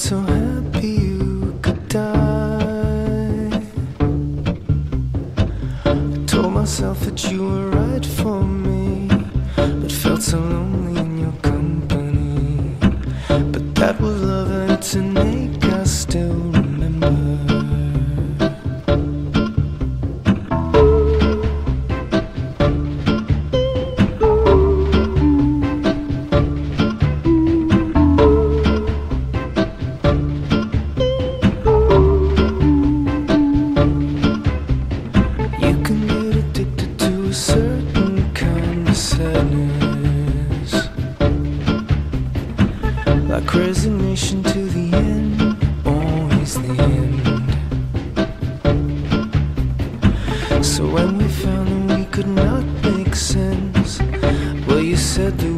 so tenderness. Like resignation to the end Always the end. So when we found that we could not make sense Well you said that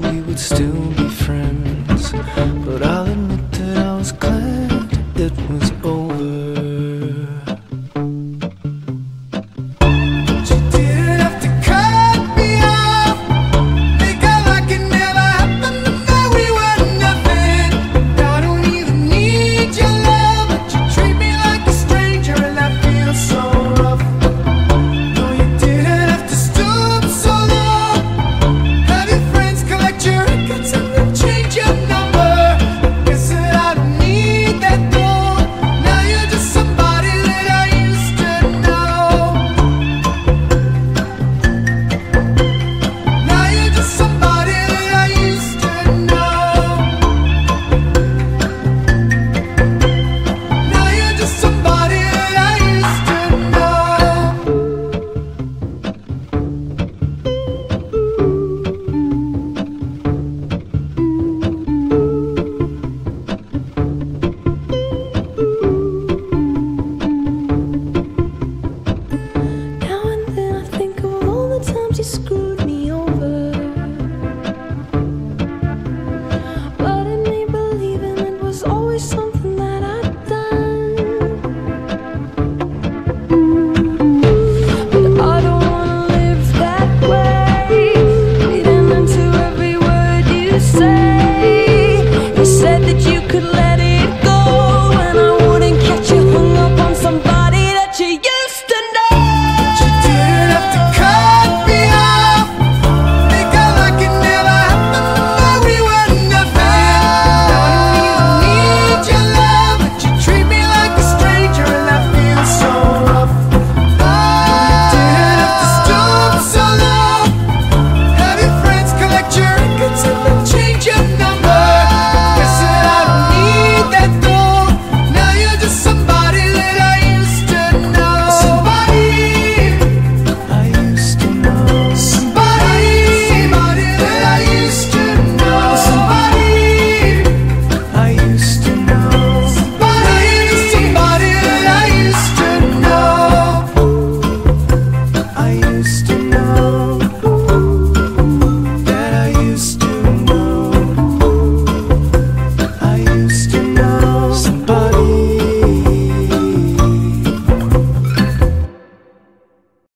say